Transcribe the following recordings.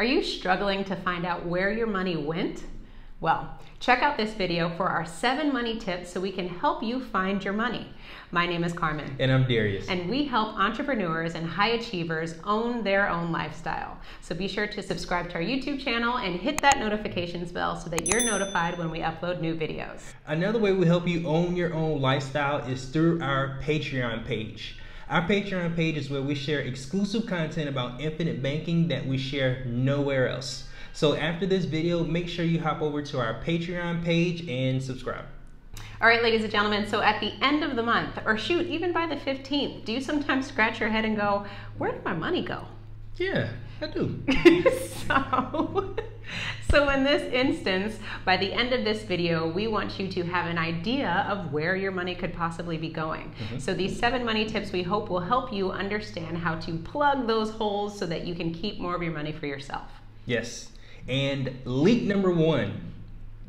Are you struggling to find out where your money went? Well, check out this video for our seven money tips so we can help you find your money. My name is Carmen. And I'm Darius. And we help entrepreneurs and high achievers own their own lifestyle. So be sure to subscribe to our YouTube channel and hit that notifications bell so that you're notified when we upload new videos. Another way we help you own your own lifestyle is through our Patreon page. Our Patreon page is where we share exclusive content about infinite banking that we share nowhere else. So after this video, make sure you hop over to our Patreon page and subscribe. All right, ladies and gentlemen, so at the end of the month, or shoot, even by the 15th, do you sometimes scratch your head and go, where did my money go? Yeah, I do. so, so in this instance, by the end of this video, we want you to have an idea of where your money could possibly be going. Mm-hmm. So these seven money tips we hope will help you understand how to plug those holes so that you can keep more of your money for yourself. Yes. And leak number one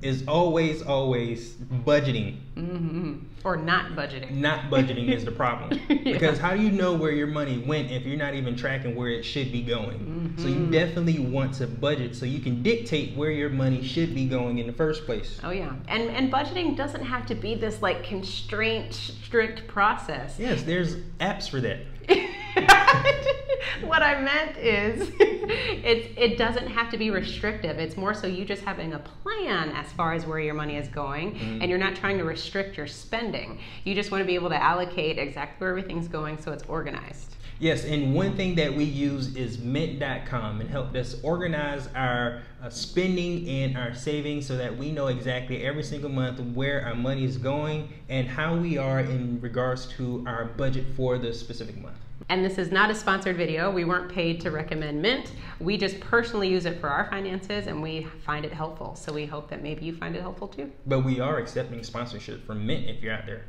is always, always budgeting. Mm-hmm. Or not budgeting. Not budgeting is the problem. yeah. Because how do you know where your money went if you're not even tracking where it should be going? Mm-hmm. So you mm-hmm. definitely want to budget so you can dictate where your money should be going in the first place. Oh yeah. And and budgeting doesn't have to be this like constraint strict process. Yes, there's apps for that. what I meant is it, it doesn't have to be restrictive. It's more so you just having a plan as far as where your money is going mm-hmm. and you're not trying to restrict your spending. You just want to be able to allocate exactly where everything's going so it's organized. Yes, and one thing that we use is mint.com and help us organize our uh, spending and our savings so that we know exactly every single month where our money is going and how we are in regards to our budget for the specific month. And this is not a sponsored video. We weren't paid to recommend Mint. We just personally use it for our finances and we find it helpful. So we hope that maybe you find it helpful too. But we are accepting sponsorship from Mint if you're out there.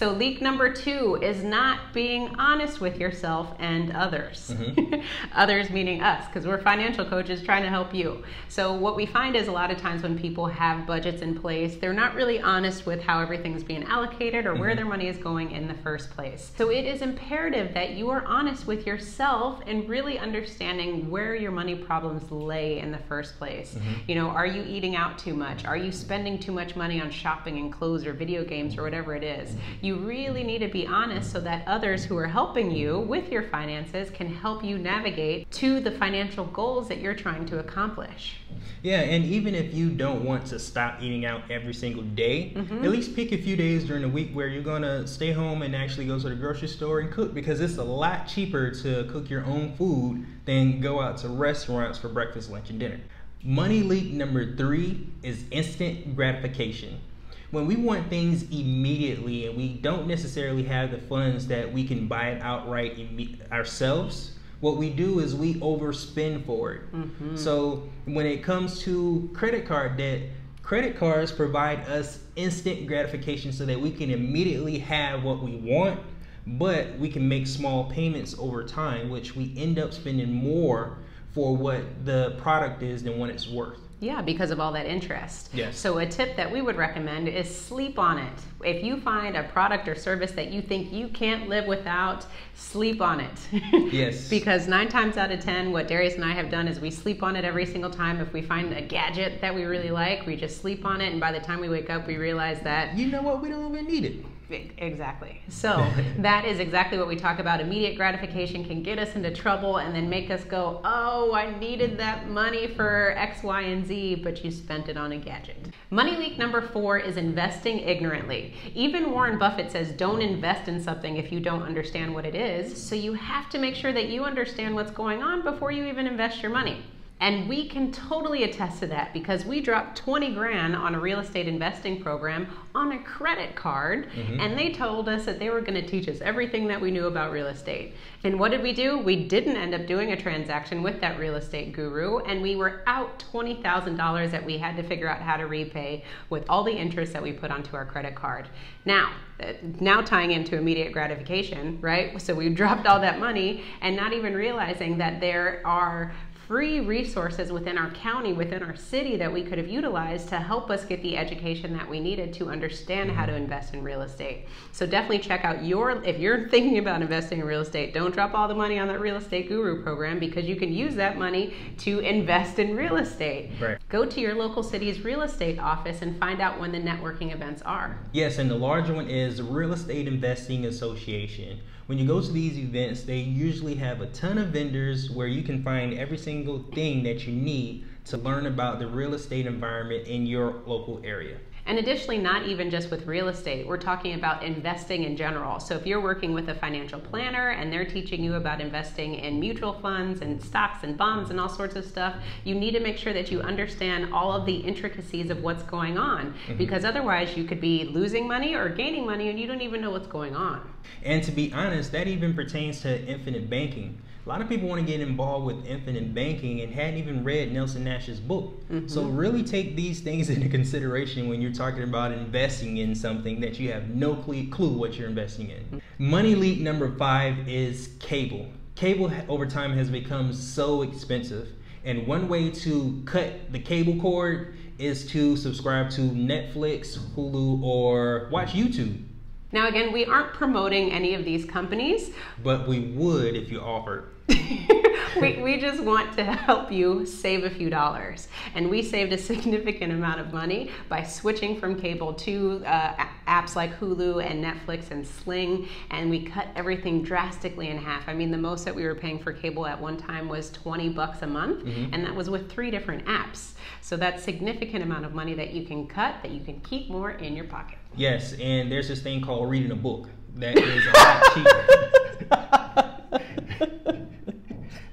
So, leak number two is not being honest with yourself and others. Mm-hmm. others meaning us, because we're financial coaches trying to help you. So, what we find is a lot of times when people have budgets in place, they're not really honest with how everything's being allocated or mm-hmm. where their money is going in the first place. So, it is imperative that you are honest with yourself and really understanding where your money problems lay in the first place. Mm-hmm. You know, are you eating out too much? Are you spending too much money on shopping and clothes or video games or whatever it is? You you really need to be honest so that others who are helping you with your finances can help you navigate to the financial goals that you're trying to accomplish. Yeah, and even if you don't want to stop eating out every single day, mm-hmm. at least pick a few days during the week where you're going to stay home and actually go to the grocery store and cook because it's a lot cheaper to cook your own food than go out to restaurants for breakfast, lunch, and dinner. Money leak number three is instant gratification when we want things immediately and we don't necessarily have the funds that we can buy it outright imme- ourselves, what we do is we overspend for it. Mm-hmm. So when it comes to credit card debt, credit cards provide us instant gratification so that we can immediately have what we want, but we can make small payments over time, which we end up spending more for what the product is than what it's worth. Yeah, because of all that interest. Yes. So a tip that we would recommend is sleep on it. If you find a product or service that you think you can't live without, sleep on it. yes. because nine times out of ten, what Darius and I have done is we sleep on it every single time. If we find a gadget that we really like, we just sleep on it, and by the time we wake up, we realize that you know what, we don't even need it. Exactly. So that is exactly what we talk about. Immediate gratification can get us into trouble and then make us go, oh, I needed that money for X, Y, and Z, but you spent it on a gadget. Money leak number four is investing ignorantly. Even Warren Buffett says don't invest in something if you don't understand what it is. So you have to make sure that you understand what's going on before you even invest your money. And we can totally attest to that because we dropped 20 grand on a real estate investing program on a credit card, mm-hmm. and they told us that they were going to teach us everything that we knew about real estate. And what did we do? We didn't end up doing a transaction with that real estate guru, and we were out $20,000 that we had to figure out how to repay with all the interest that we put onto our credit card. Now, uh, now tying into immediate gratification, right? So we dropped all that money and not even realizing that there are free resources within our county, within our city that we could have utilized to help us get the education that we needed to understand how to mm-hmm. invest in real estate. So definitely check out your, if you're thinking about investing in real estate, don't drop all the money on that real estate guru program because you can use that money to invest in real estate. Right. Go to your local city's real estate office and find out when the networking events are. Yes, and the larger one is the Real Estate Investing Association. When you go to these events, they usually have a ton of vendors where you can find every single thing that you need to learn about the real estate environment in your local area. And additionally, not even just with real estate, we're talking about investing in general. So if you're working with a financial planner and they're teaching you about investing in mutual funds and stocks and bonds and all sorts of stuff, you need to make sure that you understand all of the intricacies of what's going on mm-hmm. because otherwise you could be losing money or gaining money and you don't even know what's going on. And to be honest, that even pertains to infinite banking a lot of people want to get involved with infinite banking and hadn't even read Nelson Nash's book. Mm-hmm. So really take these things into consideration when you're talking about investing in something that you have no clue what you're investing in. Money leak number five is cable. Cable over time has become so expensive. And one way to cut the cable cord is to subscribe to Netflix, Hulu, or watch YouTube. Now, again, we aren't promoting any of these companies. But we would if you offered. we, we just want to help you save a few dollars. And we saved a significant amount of money by switching from cable to uh, apps like Hulu and Netflix and Sling. And we cut everything drastically in half. I mean, the most that we were paying for cable at one time was 20 bucks a month. Mm-hmm. And that was with three different apps. So that's significant amount of money that you can cut that you can keep more in your pocket. Yes, and there's this thing called reading a book that is a lot cheaper.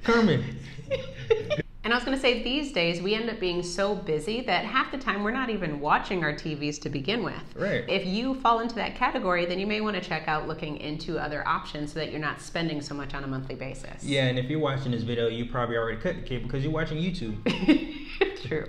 Carmen. And I was going to say, these days we end up being so busy that half the time we're not even watching our TVs to begin with. Right. If you fall into that category, then you may want to check out looking into other options so that you're not spending so much on a monthly basis. Yeah, and if you're watching this video, you probably already cut the cable because you're watching YouTube. True.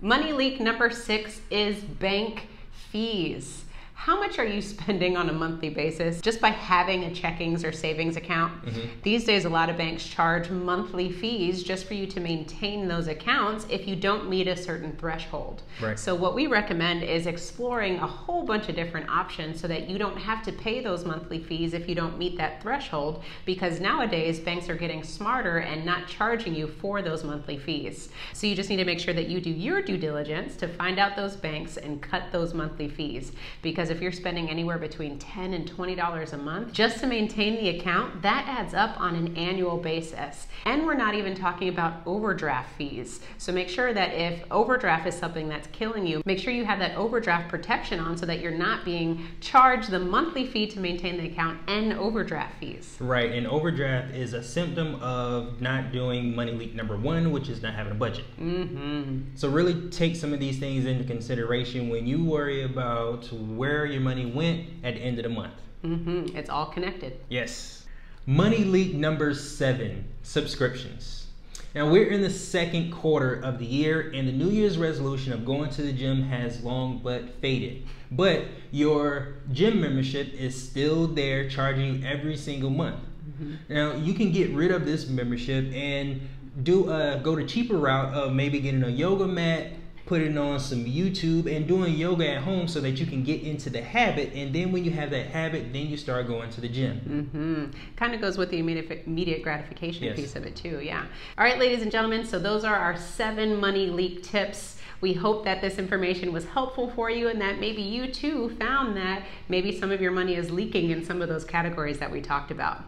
Money leak number six is bank fees. How much are you spending on a monthly basis just by having a checkings or savings account? Mm-hmm. These days, a lot of banks charge monthly fees just for you to maintain those accounts if you don't meet a certain threshold. Right. So, what we recommend is exploring a whole bunch of different options so that you don't have to pay those monthly fees if you don't meet that threshold because nowadays banks are getting smarter and not charging you for those monthly fees. So, you just need to make sure that you do your due diligence to find out those banks and cut those monthly fees because if you're spending anywhere between 10 and $20 a month just to maintain the account, that adds up on an annual basis. And we're not even talking about overdraft fees. So make sure that if overdraft is something that's killing you, make sure you have that overdraft protection on so that you're not being charged the monthly fee to maintain the account and overdraft fees. Right, and overdraft is a symptom of not doing money leak number one, which is not having a budget. Mm-hmm. So really take some of these things into consideration when you worry about where where your money went at the end of the month. Mm-hmm. It's all connected. Yes. Money leak number seven subscriptions. Now we're in the second quarter of the year, and the New Year's resolution of going to the gym has long but faded. But your gym membership is still there, charging you every single month. Mm-hmm. Now you can get rid of this membership and do a go to cheaper route of maybe getting a yoga mat putting on some YouTube and doing yoga at home so that you can get into the habit. And then when you have that habit, then you start going to the gym. Mm-hmm. Kind of goes with the immediate gratification yes. piece of it too. Yeah. All right, ladies and gentlemen. So those are our seven money leak tips. We hope that this information was helpful for you and that maybe you too found that maybe some of your money is leaking in some of those categories that we talked about.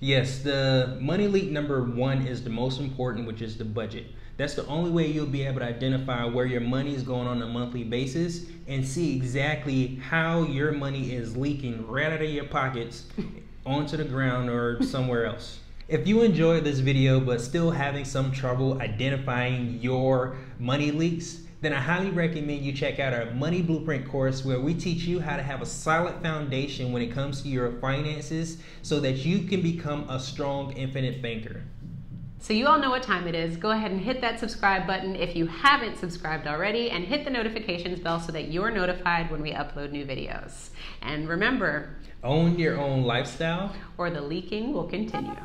Yes, the money leak number one is the most important, which is the budget. That's the only way you'll be able to identify where your money is going on a monthly basis and see exactly how your money is leaking right out of your pockets onto the ground or somewhere else. If you enjoyed this video but still having some trouble identifying your money leaks, then I highly recommend you check out our Money Blueprint course where we teach you how to have a solid foundation when it comes to your finances so that you can become a strong infinite banker. So you all know what time it is. Go ahead and hit that subscribe button if you haven't subscribed already and hit the notifications bell so that you're notified when we upload new videos. And remember, own your own lifestyle or the leaking will continue.